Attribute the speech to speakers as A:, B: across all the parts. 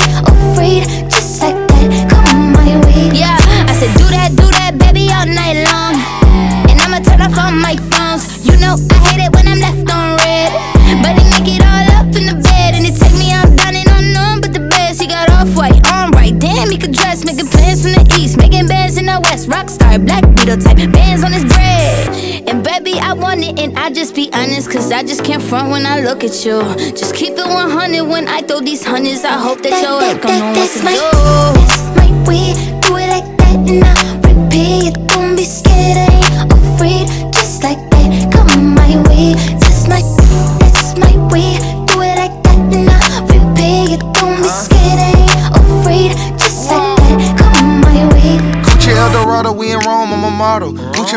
A: afraid, just like that. Come my way.
B: Yeah, I said do that, do that, baby, all night long. And I'ma turn off all my phones. You know I hate it when I'm left on read. But he make it all up in the bed, and it take me out and on none but the best. He got Off-White, on right, damn, he could dress, making plans from the east, making bands in the west. Rockstar, black beetle type, baby, I want it, and I just be honest, cause I just can't front when I look at you. Just keep it 100 when I throw these hundreds. I hope that
A: that,
B: don't know what
A: that's
B: to
A: my,
B: do.
A: my way.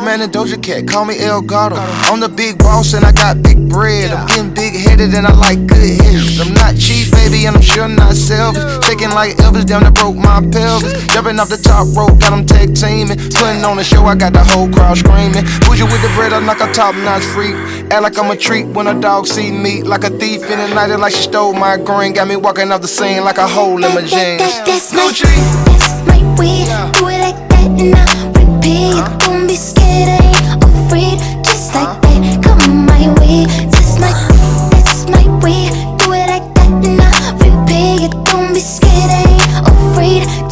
C: Man and Doja Cat, call me El Gato. I'm the big boss and I got big bread. I'm getting big headed and I like good heads. I'm not cheap, baby, and I'm sure not selfish. Shaking like Elvis, down that broke my pelvis. Jumping off the top rope, got them tag teaming. Putting on the show, I got the whole crowd screaming. Bougie with the bread, I'm like a top notch freak. Act like I'm a treat when a dog see me. Like a thief in the night, like she stole my green. Got me walking off the scene like a hole in my
A: That,
C: jeans.
A: that, that's my, that's my way. Do it like that and I afraid.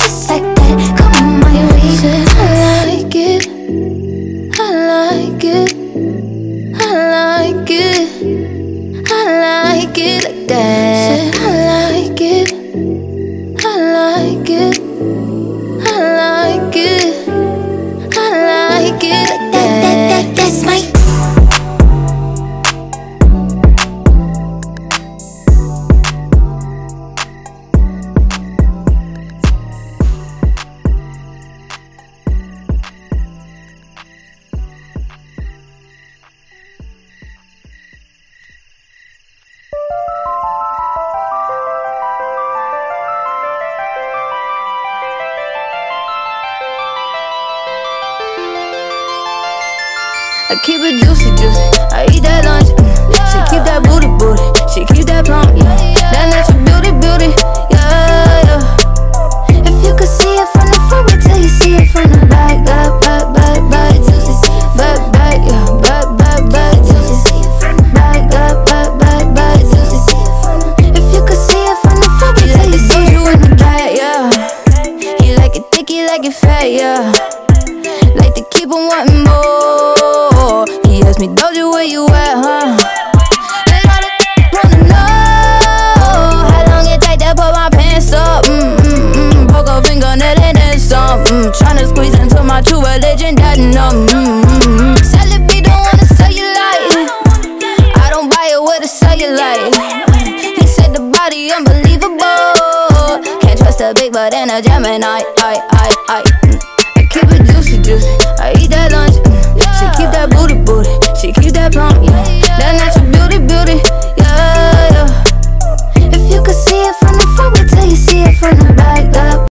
A: I
B: keep it juicy, juicy. I eat that lunch. mm. She keep that booty, booty. She keep that plump, yeah. That natural beauty, beauty, yeah, yeah.
A: If you could see it from the front, wait till you see it from the back. Back, back, back, back, juicy.
B: Back, back, yeah. Back, back, back, juicy.
A: Back, back, back, back, back, juicy. If you could see it from the front, wait till you see it from
B: the back, yeah. He like it thick, he like it fat, yeah. Like to keep on wanting more. You at, huh? And all the wanna know how long it take to put my pants up. Mm mm mm. Poke a fingernail and then some. Mm. Tryna squeeze into my true religion, that no. Mm mm. Sell it, be one to sell you like. I don't buy it with a cellulite. He said the body unbelievable. Can't trust a big butt and a Gemini. I, I, I. mm. I keep it juicy, juicy. I eat that lunch. mm. She keep that booty, booty. She keep that plump,